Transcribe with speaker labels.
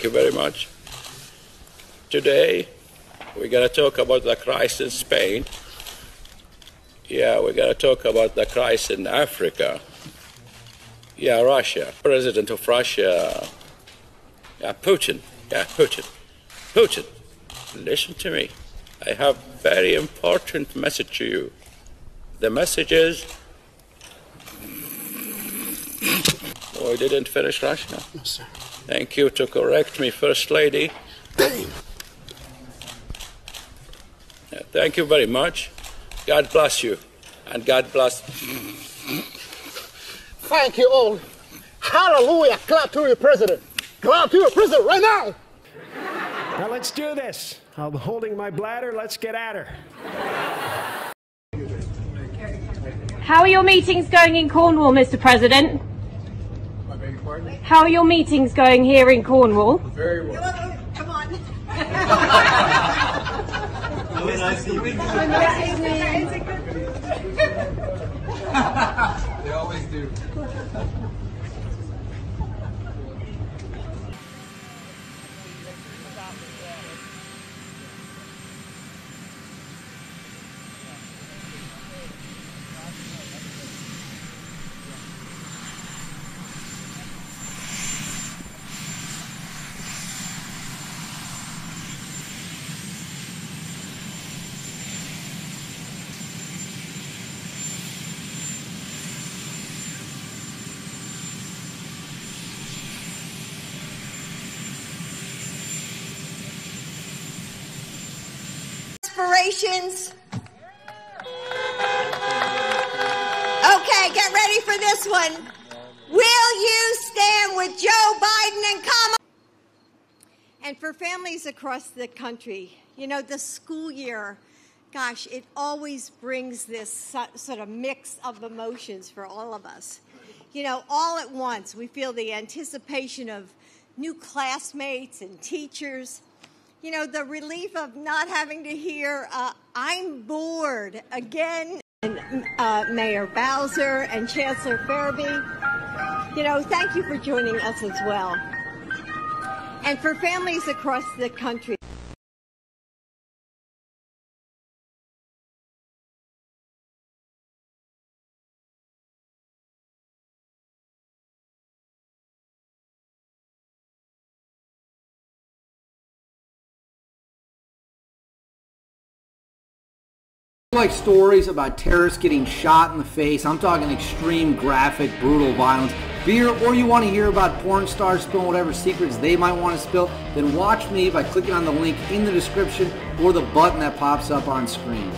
Speaker 1: Thank you very much. Today, we're going to talk about the crisis in Spain. Yeah, we're going to talk about the crisis in Africa. Yeah, Russia. President of Russia. Yeah, Putin. Yeah, Putin. Putin, listen to me. I have very important message to you. The message is Oh, I didn't finish Russia?
Speaker 2: No, sir.
Speaker 1: Thank you to correct me, First Lady. Yeah, thank you very much. God bless you. And God bless.
Speaker 2: Thank you all. Hallelujah. Clap to your president. Clap to your president right now.
Speaker 3: Now let's do this. I'm holding my bladder. Let's get at her.
Speaker 4: How are your meetings going in Cornwall, Mr. President? How are your meetings going here in Cornwall?
Speaker 5: Very well.
Speaker 6: Come on.
Speaker 5: Really nice evening. They always do.
Speaker 6: Aspirations. Okay, get ready for this one. Will you stand with Joe Biden and Kamala? And for families across the country, you know, the school year, gosh, it always brings this sort of mix of emotions for all of us. You know, all at once, we feel the anticipation of new classmates and teachers. You know, the relief of not having to hear, uh, I'm bored again. And uh, Mayor Bowser and Chancellor Ferebee, you know, thank you for joining us as well. And for families across the country.
Speaker 7: Like stories about terrorists getting shot in the face, I'm talking extreme, graphic, brutal violence, beer, or you want to hear about porn stars spilling whatever secrets they might want to spill, then watch me by clicking on the link in the description or the button that pops up on screen.